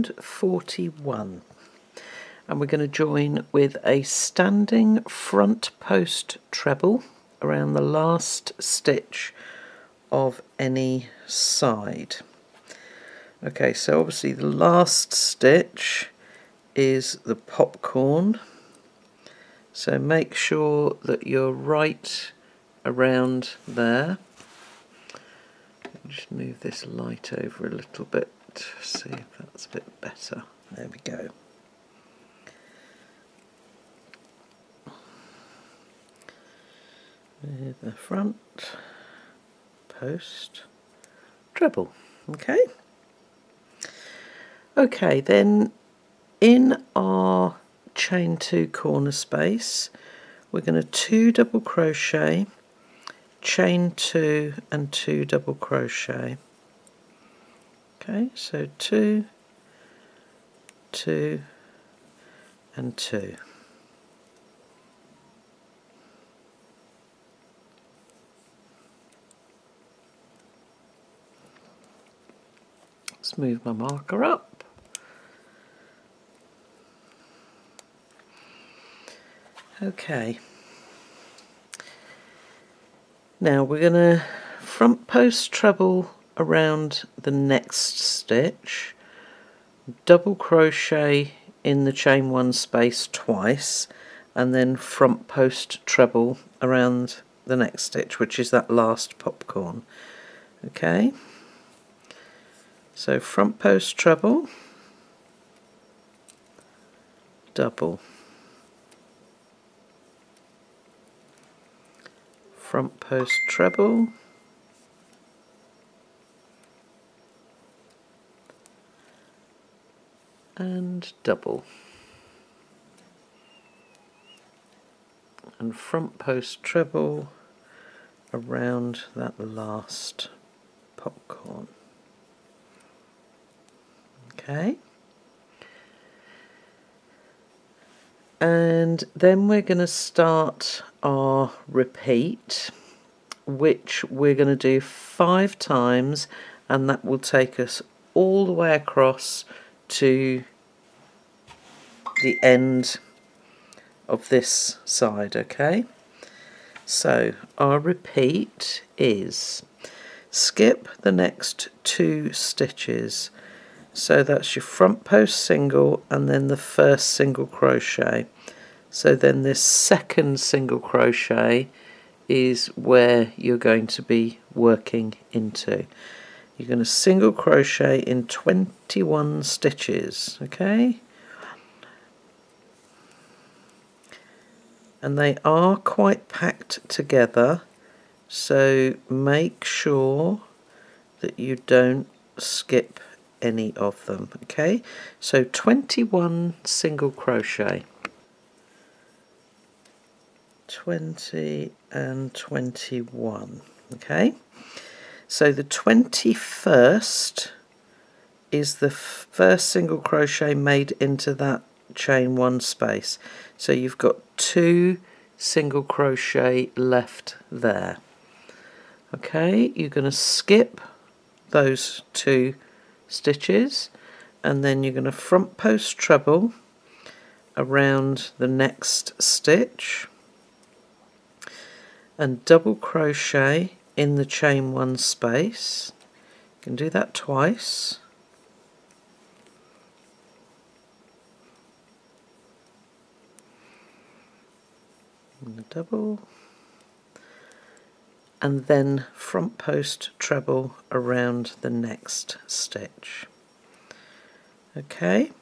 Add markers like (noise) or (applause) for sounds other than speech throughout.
round 41 and we're going to join with a standing front post treble around the last stitch of any side. Okay, so obviously the last stitch is the popcorn. So make sure that you're right around there. Just move this light over a little bit, see if that's a bit better. There we go. The front post treble. Okay. Okay, then in our chain two corner space, we're going to two double crochet, chain two and two double crochet. Okay, so two, two and two. Let's move my marker up. Okay. Now we're going to front post treble around the next stitch, double crochet in the chain one space twice, and then front post treble around the next stitch, which is that last popcorn. Okay. So front post treble, double, front post treble, and double. And front post treble around that last popcorn. Okay. And then we're going to start our repeat, which we're going to do five times, and that will take us all the way across to the end of this side, okay? So our repeat is skip the next two stitches. So that's your front post single and then the first single crochet. So then this second single crochet is where you're going to be working into. You're going to single crochet in 21 stitches okay and they are quite packed together so make sure that you don't skip any of them okay? So 21 single crochet. 20 and 21 okay? So the 21st is the first single crochet made into that chain one space so you've got two single crochet left there. Okay you're going to skip those two stitches and then you're going to front post treble around the next stitch and double crochet in the chain one space. You can do that twice and double and then front post treble around the next stitch. Okay,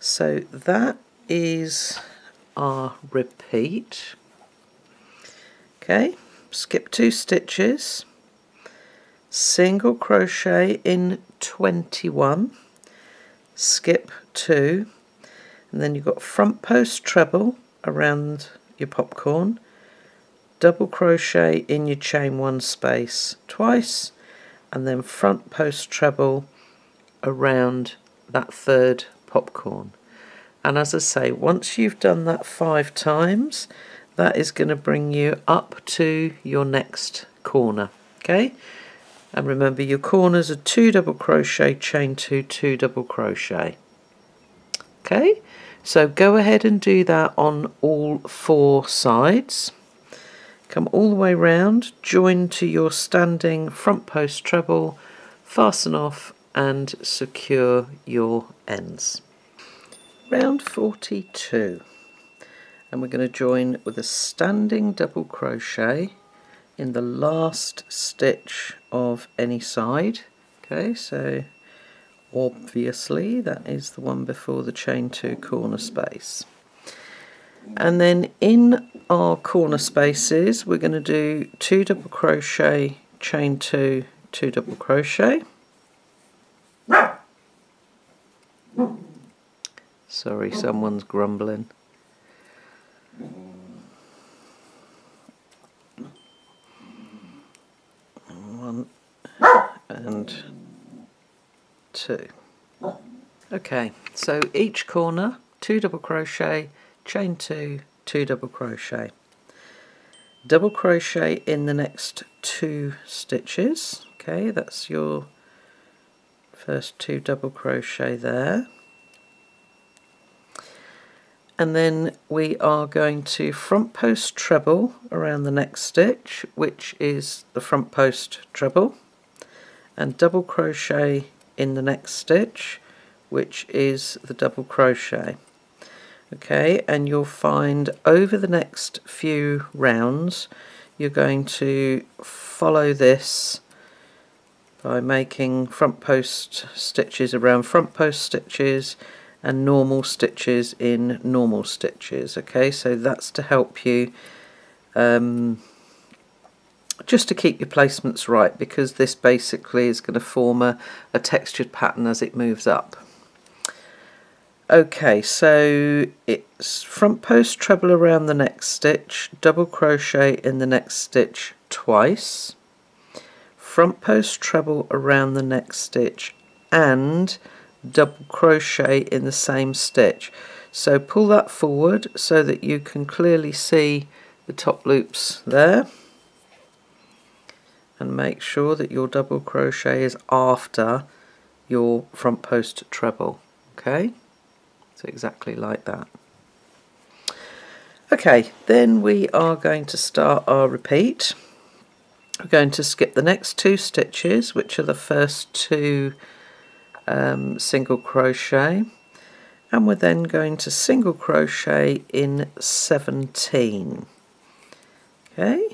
so that is our repeat. Okay, skip two stitches, single crochet in 21, skip two, and then you've got front post treble around your popcorn, double crochet in your chain one space twice and then front post treble around that third popcorn. And as I say once you've done that five times that is going to bring you up to your next corner okay? And remember your corners are two double crochet chain two two double crochet okay so go ahead and do that on all four sides. Come all the way round join to your standing front post treble fasten off and secure your ends. Round 42 and we're going to join with a standing double crochet in the last stitch of any side. Okay so obviously that is the one before the chain two corner space. And then in our corner spaces we're going to do two double crochet chain two two double crochet. Sorry someone's grumbling. One and two. Okay, so each corner, two double crochet, chain two, two double crochet. Double crochet in the next two stitches. Okay, that's your first two double crochet there and then we are going to front post treble around the next stitch which is the front post treble and double crochet in the next stitch which is the double crochet. Okay and you'll find over the next few rounds you're going to follow this by making front post stitches around front post stitches and normal stitches in normal stitches. Okay so that's to help you um, just to keep your placements right because this basically is going to form a, a textured pattern as it moves up. Okay so it's front post treble around the next stitch double crochet in the next stitch twice front post treble around the next stitch and double crochet in the same stitch. So pull that forward so that you can clearly see the top loops there and make sure that your double crochet is after your front post treble okay? So exactly like that. Okay then we are going to start our repeat. We're going to skip the next two stitches which are the first two um, single crochet. And we're then going to single crochet in 17 okay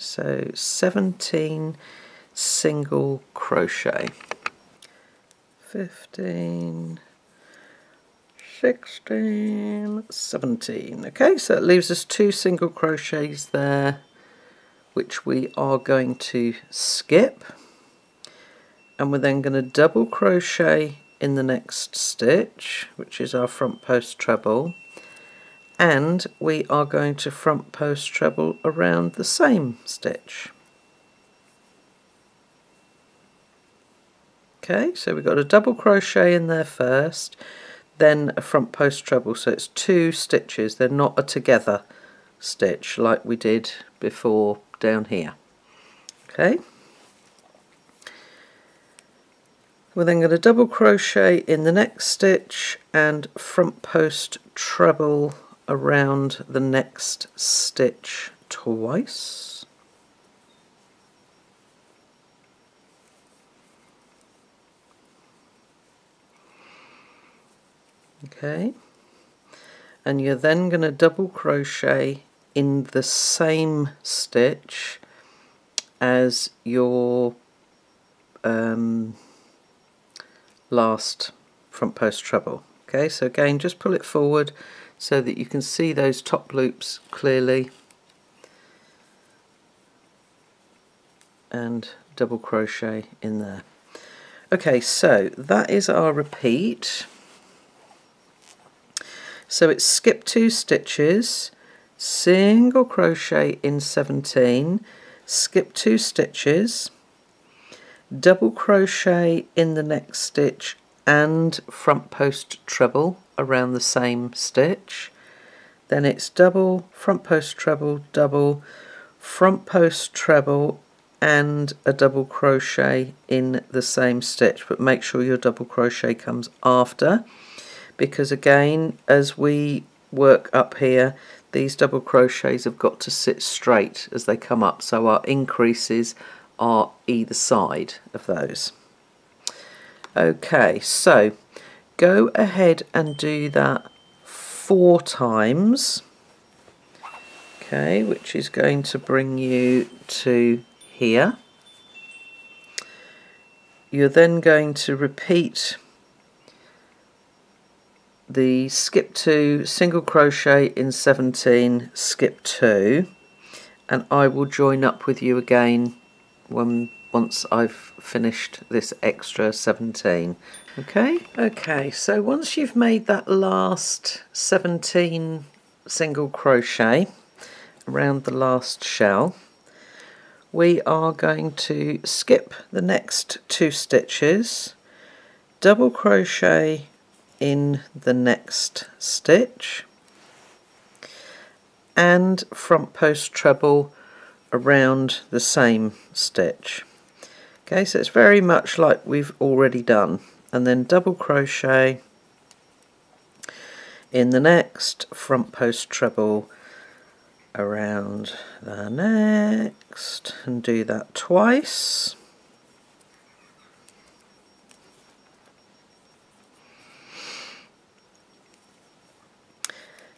so 17 single crochet. 15 16 17 okay so it leaves us two single crochets there which we are going to skip. And we're then going to double crochet in the next stitch which is our front post treble and we are going to front post treble around the same stitch. Okay so we've got a double crochet in there first then a front post treble. So it's two stitches. They're not a together stitch like we did before down here. Okay. We're then going to double crochet in the next stitch and front post treble around the next stitch twice. Okay. And you're then going to double crochet in the same stitch as your um, last front post treble. Okay so again just pull it forward so that you can see those top loops clearly and double crochet in there. Okay so that is our repeat. So it's skip two stitches single crochet in 17 skip two stitches double crochet in the next stitch and front post treble around the same stitch. Then it's double front post treble double front post treble and a double crochet in the same stitch. But make sure your double crochet comes after because again as we work up here these double crochets have got to sit straight as they come up. So our increases are either side of those okay so go ahead and do that four times. Okay which is going to bring you to here. You're then going to repeat the skip 2 single crochet in 17 skip 2 and I will join up with you again when once I've finished this extra 17 okay? Okay so once you've made that last 17 single crochet around the last shell we are going to skip the next two stitches double crochet in the next stitch and front post treble around the same stitch okay so it's very much like we've already done. And then double crochet in the next front post treble around the next and do that twice.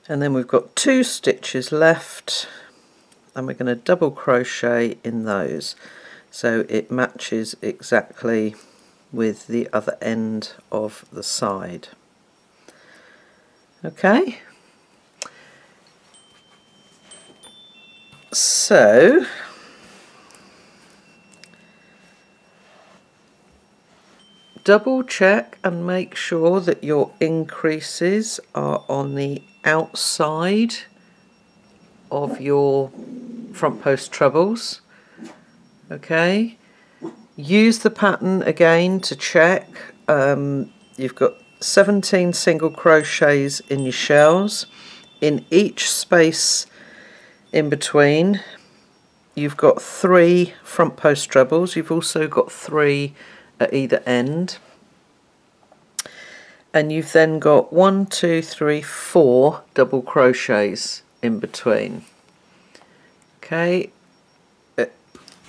And then we've got two stitches left and we're going to double crochet in those so it matches exactly with the other end of the side. Okay. So double check and make sure that your increases are on the outside of your front post trebles okay? Use the pattern again to check um, you've got 17 single crochets in your shells. In each space in between you've got three front post trebles. You've also got three at either end. And you've then got one two three four double crochets in between. Okay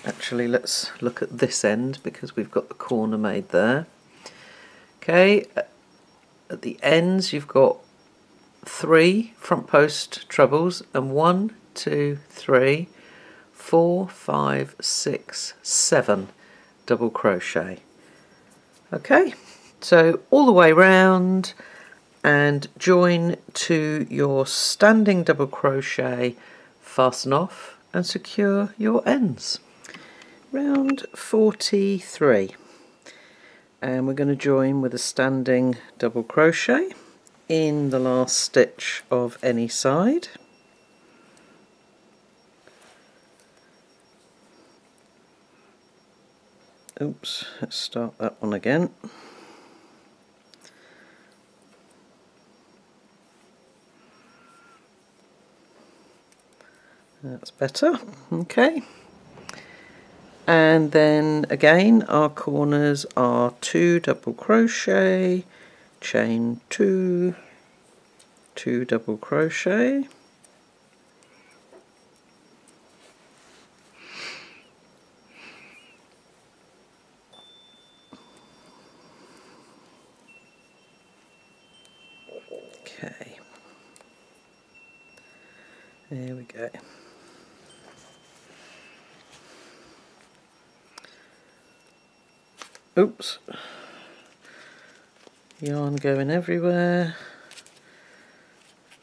actually let's look at this end because we've got the corner made there okay uh, at the ends you've got three front post trebles and one two three four five six seven double crochet okay so all the way round and join to your standing double crochet, fasten off and secure your ends. Round 43 and we're going to join with a standing double crochet in the last stitch of any side. Oops, let's start that one again. That's better. Okay. And then again our corners are two double crochet, chain two, two double crochet, Okay. There we go. Oops. Yarn going everywhere.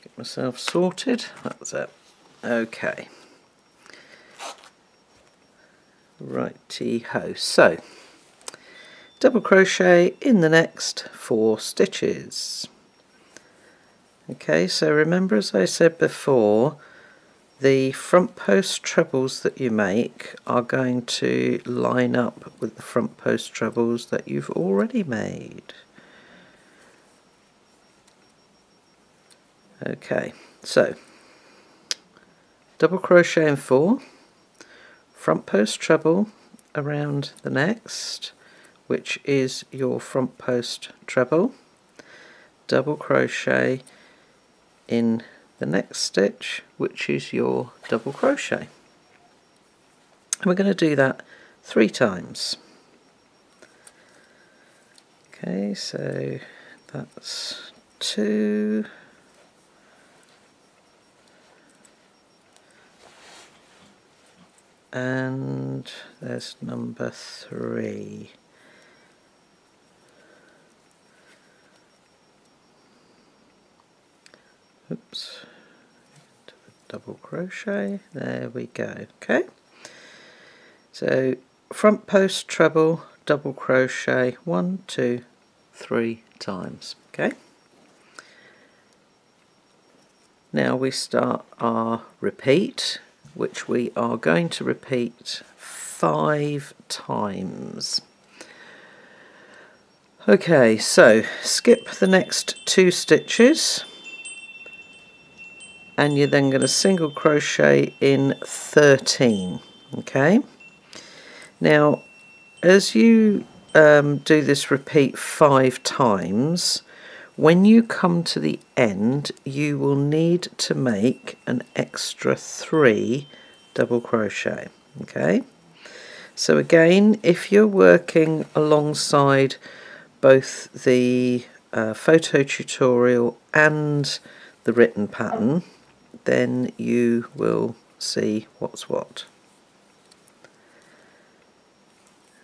Get myself sorted. That's it. Okay. Righty-ho. So, double crochet in the next four stitches. Okay, so remember as I said before, the front post trebles that you make are going to line up with the front post trebles that you've already made. Okay, so double crochet in four, front post treble around the next, which is your front post treble, double crochet in the next stitch which is your double crochet. And we're going to do that three times. Okay so that's two. And there's number three. Oops double crochet. There we go. Okay. So front post treble double crochet one two three times. Okay. Now we start our repeat which we are going to repeat five times. Okay so skip the next two stitches and you're then going to single crochet in 13 okay? Now as you um, do this repeat five times when you come to the end you will need to make an extra three double crochet okay? So again if you're working alongside both the uh, photo tutorial and the written pattern then you will see what's what.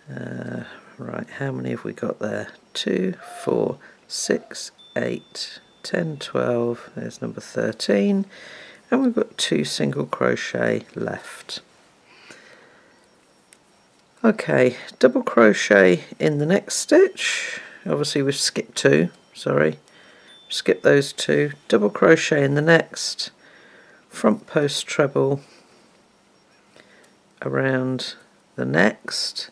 Uh, right, how many have we got there? 2, 4, 6, 8, 10, 12, there's number 13, and we've got two single crochet left. Okay, double crochet in the next stitch, obviously we've skipped two, sorry, skip those two, double crochet in the next, front post treble around the next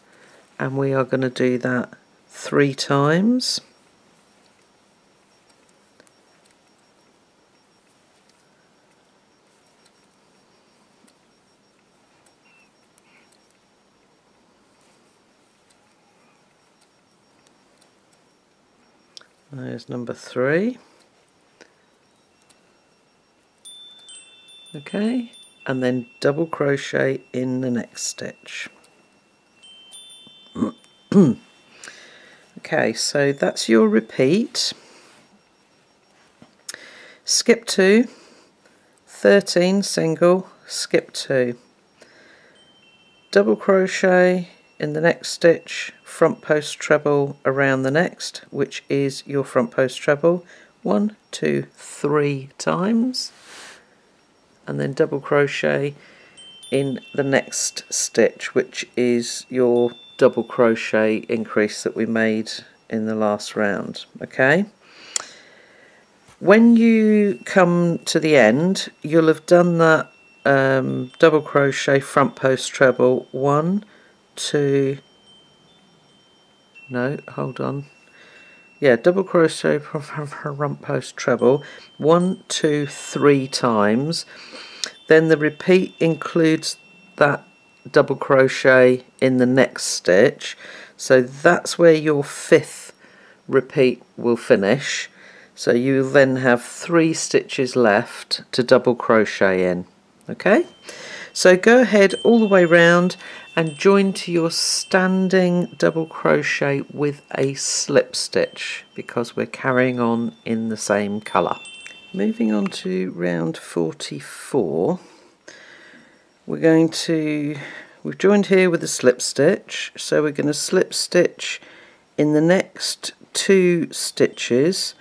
and we are going to do that three times There's number three. Okay and then double crochet in the next stitch. (clears throat) Okay so that's your repeat. Skip 2 13 single. Skip 2 double crochet in the next stitch front post treble around the next which is your front post treble. One two three times and then double crochet in the next stitch which is your double crochet increase that we made in the last round okay? When you come to the end you'll have done that um, double crochet front post treble one two no hold on yeah double crochet (laughs) from her rump post treble. One two three times. Then the repeat includes that double crochet in the next stitch. So that's where your fifth repeat will finish. So you then have three stitches left to double crochet in. Okay? So go ahead all the way round and join to your standing double crochet with a slip stitch because we're carrying on in the same colour Moving on to round 44, we're going to, we've joined here with a slip stitch, so we're going to slip stitch in the next two stitches.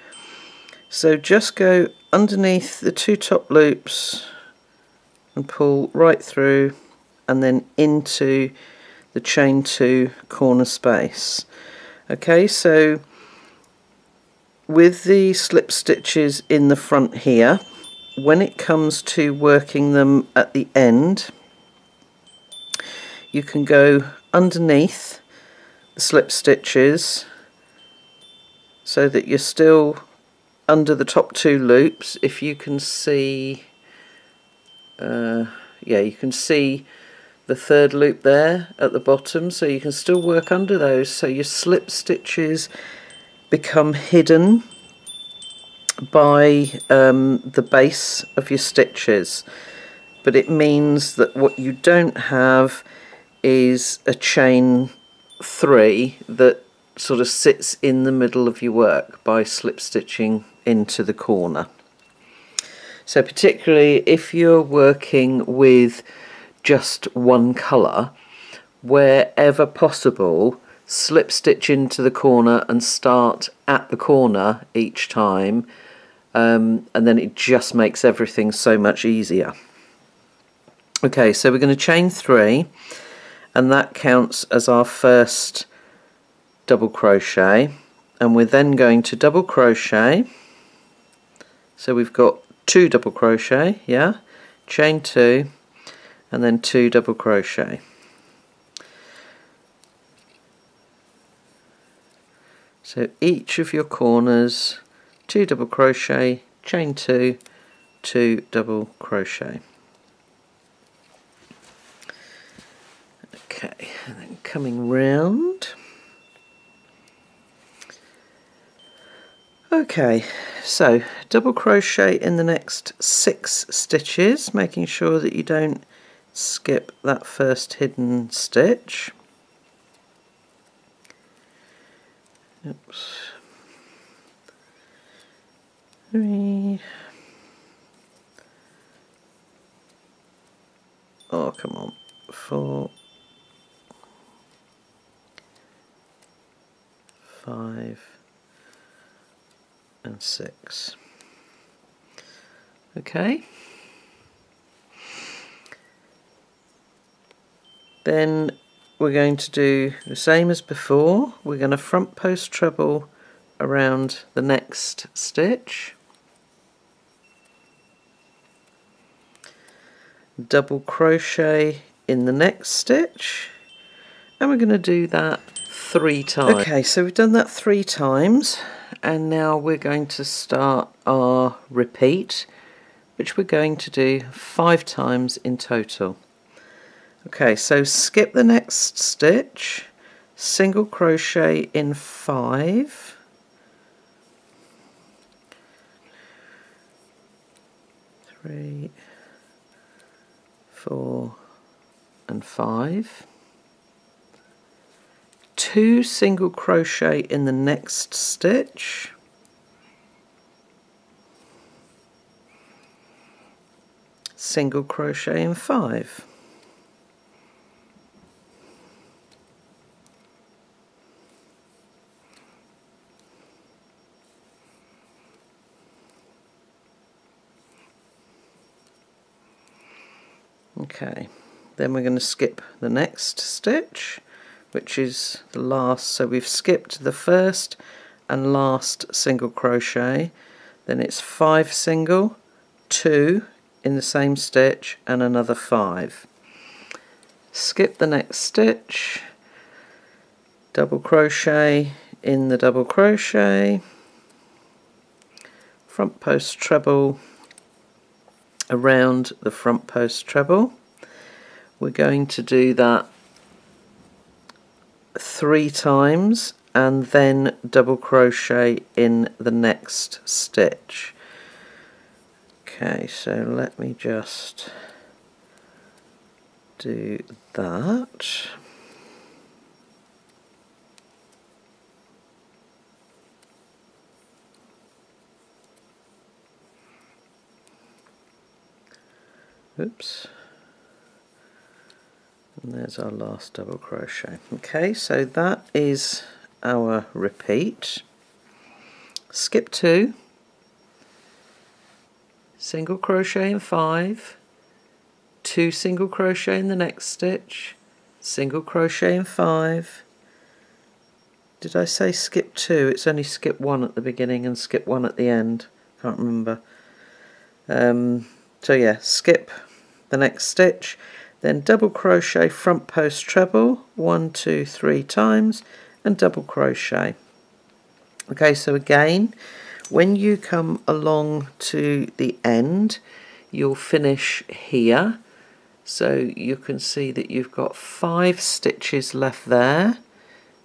So just go underneath the two top loops and pull right through and then into the chain two corner space. Okay, so with the slip stitches in the front here when it comes to working them at the end you can go underneath the slip stitches so that you're still under the top two loops if you can see uh, yeah you can see the third loop there at the bottom so you can still work under those so your slip stitches become hidden by um, the base of your stitches but it means that what you don't have is a chain three that sort of sits in the middle of your work by slip stitching into the corner. So particularly if you're working with just one colour, wherever possible, slip stitch into the corner and start at the corner each time um, and then it just makes everything so much easier. Okay, so we're going to chain three and that counts as our first double crochet and we're then going to double crochet. So we've got two double crochet yeah? Chain two and then two double crochet so each of your corners two double crochet chain two two double crochet Okay, and then coming round. Okay, so double crochet in the next six stitches, making sure that you don't skip that first hidden stitch. Oops. Three. Oh, come on. Four. five and six. Okay. Then we're going to do the same as before. We're going to front post treble around the next stitch. Double crochet in the next stitch. And we're going to do that three times. Okay, so we've done that three times and now we're going to start our repeat which we're going to do five times in total. Okay, so skip the next stitch, single crochet in five, three, four, and five. Two single crochet in the next stitch. Single crochet in five okay then we're going to skip the next stitch which is the last so we've skipped the first and last single crochet. Then it's five single two in the same stitch and another five. Skip the next stitch. Double crochet in the double crochet. Front post treble around the front post treble we're going to do that three times and then double crochet in the next stitch. Okay so let me just do that. Oops and there's our last double crochet. Okay so that is our repeat. Skip two. Single crochet in five. Two single crochet in the next stitch. Single crochet in five. Did I say skip two? It's only skip one at the beginning and skip one at the end. I can't remember. Um, so yeah skip the next stitch then double crochet front post treble one two three times and double crochet. Okay so again when you come along to the end you'll finish here. So you can see that you've got five stitches left there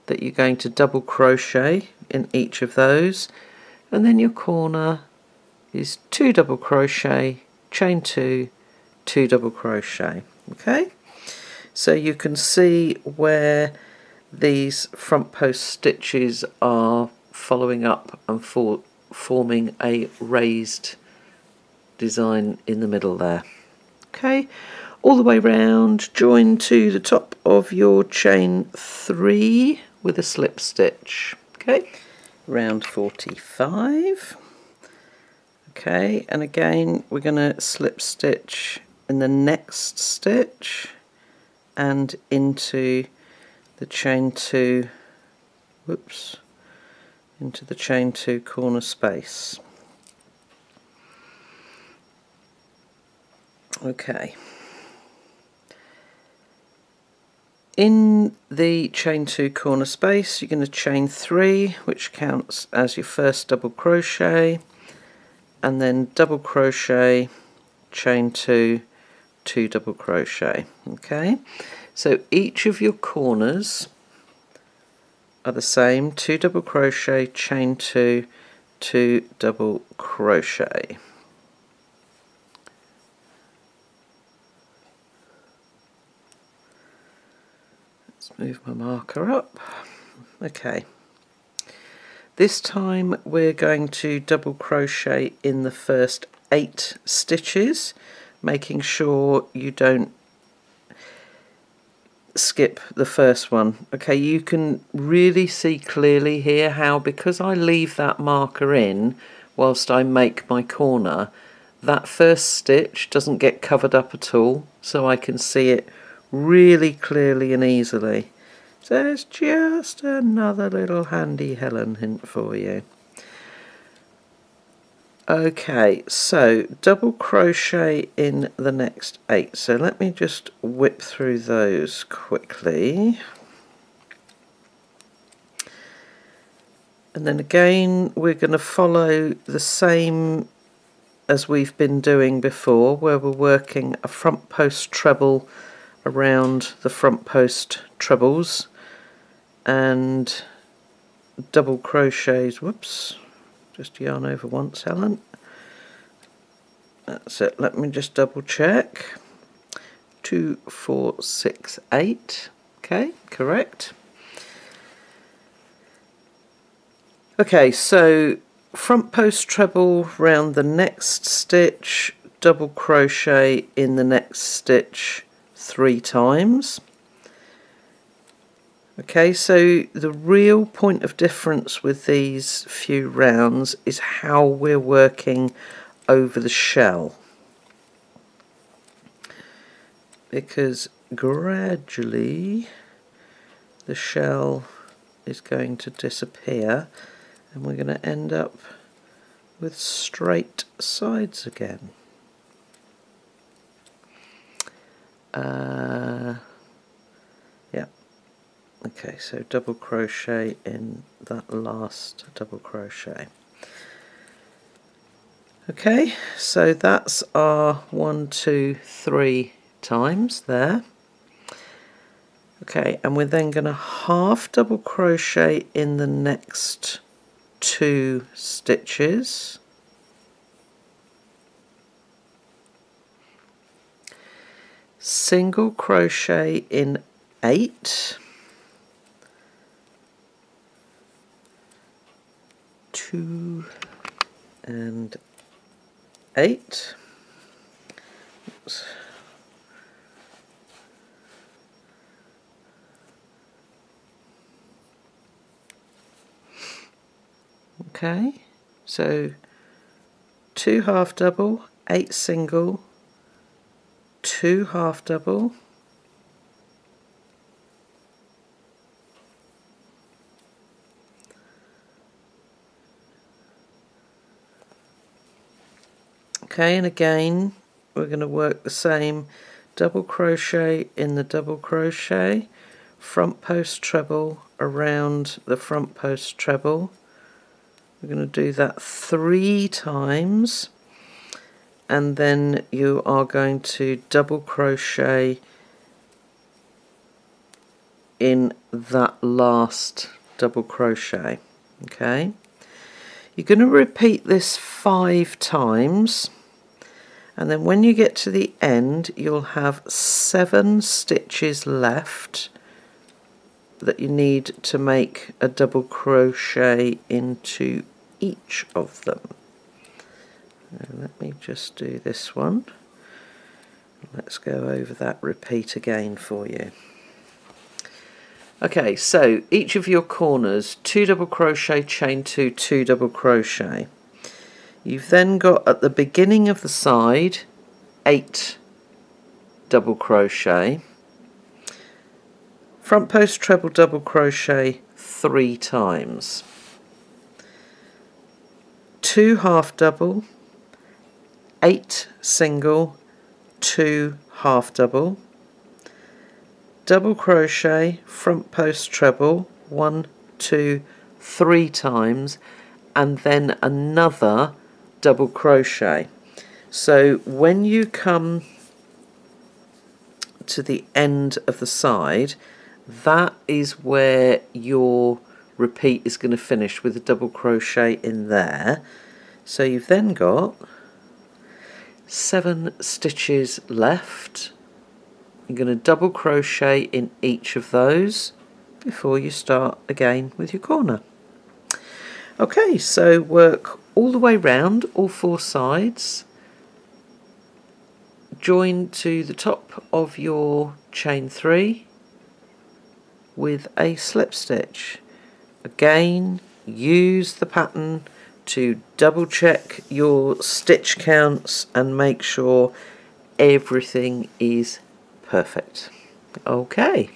that you're going to double crochet in each of those. And then your corner is two double crochet chain two two double crochet okay? So you can see where these front post stitches are following up and for forming a raised design in the middle there. Okay? All the way round join to the top of your chain three with a slip stitch. Okay? Round 45 okay? And again we're going to slip stitch in the next stitch and into the chain two whoops into the chain two corner space. Okay. In the chain two corner space you're going to chain three which counts as your first double crochet and then double crochet chain two two double crochet okay so each of your corners are the same two double crochet chain two two double crochet Let's move my marker up. Okay. This time we're going to double crochet in the first eight stitches, making sure you don't skip the first one. Okay, you can really see clearly here how because I leave that marker in whilst I make my corner, that first stitch doesn't get covered up at all, so I can see it really clearly and easily. So it's just another little handy Helen hint for you. Okay, so double crochet in the next eight. So let me just whip through those quickly. And then again, we're going to follow the same as we've been doing before, where we're working a front post treble around the front post trebles and double crochets whoops just yarn over once Helen. That's it. Let me just double check. Two four six eight. Okay correct. Okay so front post treble round the next stitch double crochet in the next stitch three times. Okay, so the real point of difference with these few rounds is how we're working over the shell. Because gradually the shell is going to disappear and we're going to end up with straight sides again. uh, okay so double crochet in that last double crochet. Okay so that's our one two three times there. Okay and we're then going to half double crochet in the next two stitches. Single crochet in eight two and eight Oops. okay so two half double eight single two half double okay and again we're going to work the same double crochet in the double crochet front post treble around the front post treble. We're going to do that three times and then you are going to double crochet in that last double crochet okay? You're going to repeat this five times and then when you get to the end you'll have seven stitches left that you need to make a double crochet into each of them. Now let me just do this one. Let's go over that repeat again for you. Okay, so each of your corners, two double crochet, chain two, two double crochet. You've then got at the beginning of the side, eight double crochet. Front post treble double crochet three times. Two half double, eight single, two half double double crochet front post treble one two three times and then another double crochet. So when you come to the end of the side that is where your repeat is going to finish with a double crochet in there. So you've then got seven stitches left. You're going to double crochet in each of those before you start again with your corner. Okay, so work all the way round, all four sides. Join to the top of your chain three with a slip stitch. Again, use the pattern to double check your stitch counts and make sure everything is Perfect. Okay.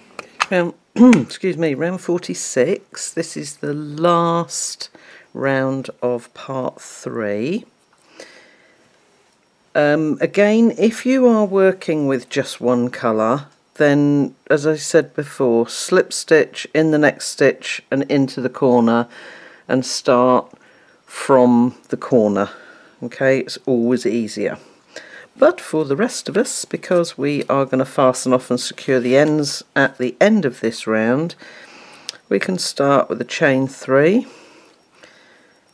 Um, (clears throat) excuse me, round 46. This is the last round of part three. Um, again, if you are working with just one colour, then as I said before, slip stitch in the next stitch and into the corner and start from the corner. Okay, it's always easier. But for the rest of us, because we are going to fasten off and secure the ends at the end of this round, we can start with a chain three,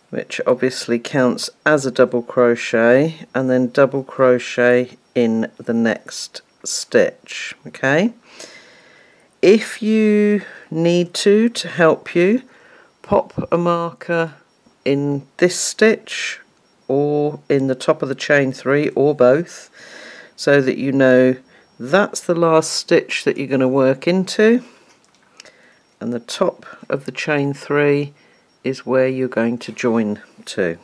which obviously counts as a double crochet, and then double crochet in the next stitch. Okay. If you need to, to help you, pop a marker in this stitch or in the top of the chain three or both so that you know that's the last stitch that you're going to work into and the top of the chain three is where you're going to join to.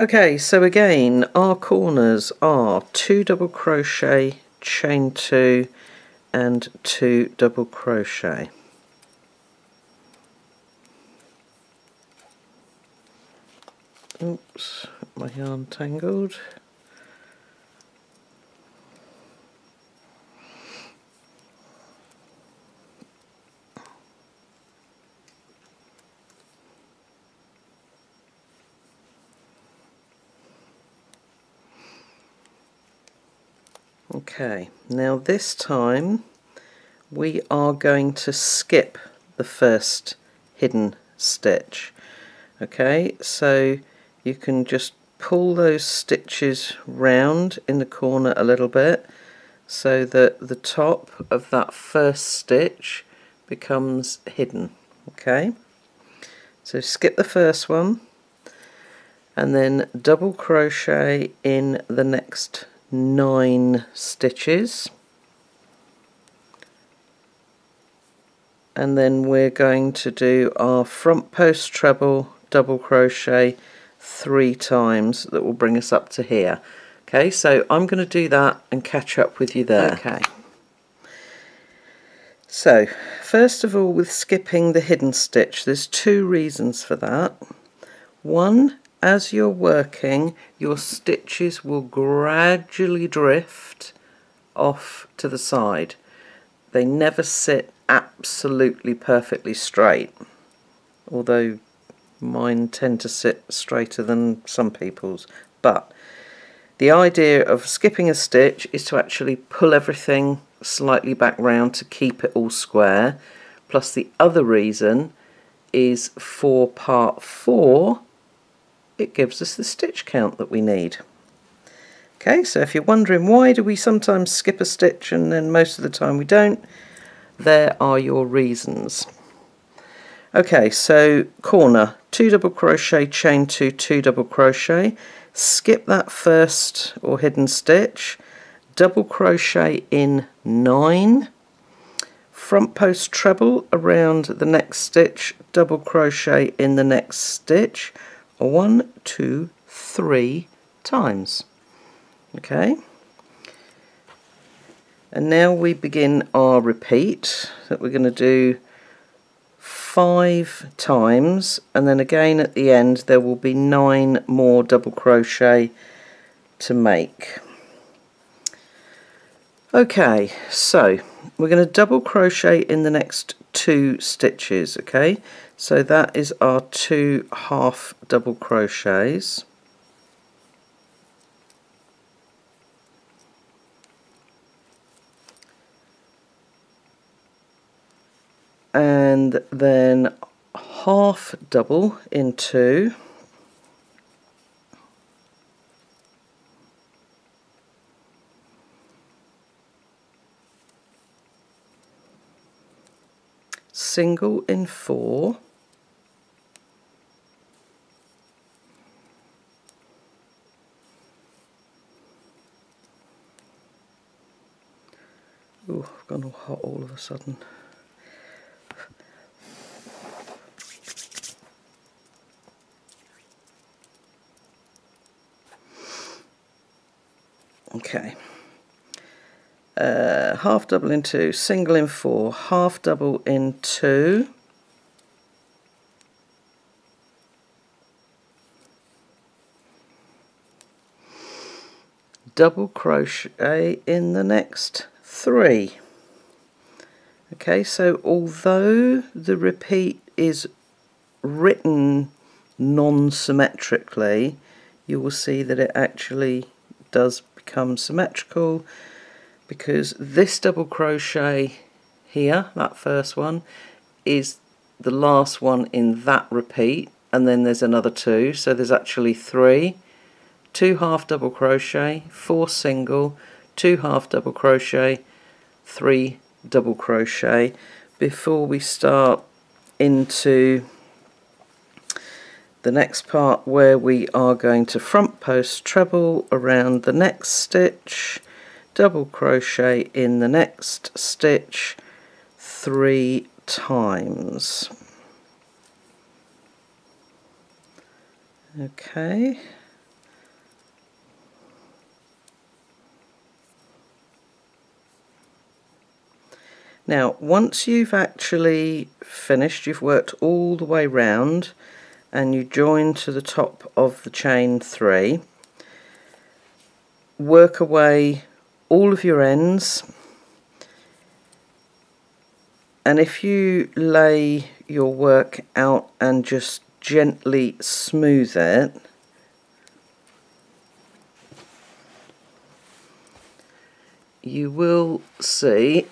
Okay, so again, our corners are two double crochet, chain two, and two double crochet. Oops, my yarn tangled. Okay, now this time we are going to skip the first hidden stitch. Okay, so you can just pull those stitches round in the corner a little bit so that the top of that first stitch becomes hidden okay so skip the first one and then double crochet in the next nine stitches and then we're going to do our front post treble double crochet three times that will bring us up to here. Okay, so I'm going to do that and catch up with you there. Okay. So, first of all, with skipping the hidden stitch, there's two reasons for that. One, as you're working, your stitches will gradually drift off to the side. They never sit absolutely perfectly straight, although Mine tend to sit straighter than some people's. But the idea of skipping a stitch is to actually pull everything slightly back round to keep it all square. Plus the other reason is for part four, it gives us the stitch count that we need. Okay, so if you're wondering why do we sometimes skip a stitch and then most of the time we don't, there are your reasons. Okay, so corner, two double crochet, chain two, two double crochet, skip that first or hidden stitch, double crochet in nine, front post treble around the next stitch, double crochet in the next stitch, one, two, three times. Okay. And now we begin our repeat that we're going to do five times and then again at the end there will be nine more double crochet to make. Okay, so we're going to double crochet in the next two stitches, okay? So that is our two half double crochets. and then half double in two single in four Oh, I've gone all hot all of a sudden. Okay. Uh, half double in two, single in four, half double in two. double crochet in the next three okay so although the repeat is written non-symmetrically you will see that it actually does become symmetrical because this double crochet here, that first one, is the last one in that repeat and then there's another two. So there's actually three two half double crochet four single two half double crochet three double crochet. Before we start into the next part where we are going to front post treble around the next stitch double crochet in the next stitch three times. Okay. Now once you've actually finished you've worked all the way round and you join to the top of the chain three work away all of your ends. And if you lay your work out and just gently smooth it you will see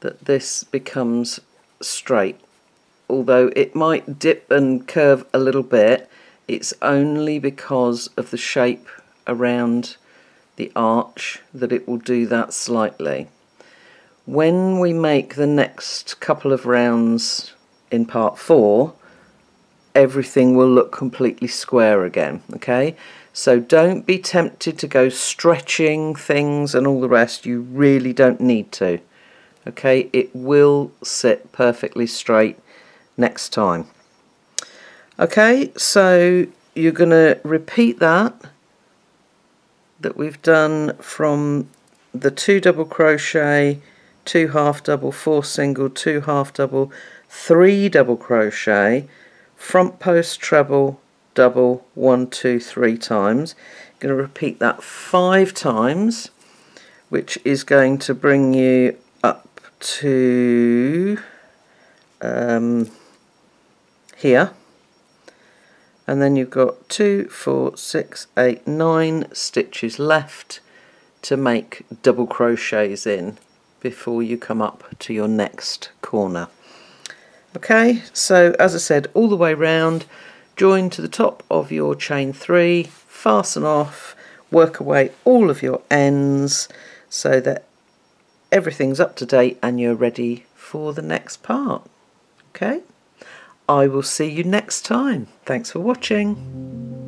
that this becomes straight. Although it might dip and curve a little bit, it's only because of the shape around the arch that it will do that slightly. When we make the next couple of rounds in part four, everything will look completely square again, okay? So don't be tempted to go stretching things and all the rest, you really don't need to. Okay, it will sit perfectly straight next time. Okay, so you're going to repeat that that we've done from the two double crochet, two half double, four single, two half double, three double crochet, front post treble, double, one, two, three times. You're going to repeat that five times, which is going to bring you up to um, here and then you've got two, four, six, eight, nine stitches left to make double crochets in before you come up to your next corner. Okay, so as I said, all the way round, join to the top of your chain three, fasten off, work away all of your ends so that everything's up to date and you're ready for the next part. Okay, I will see you next time. Thanks for watching.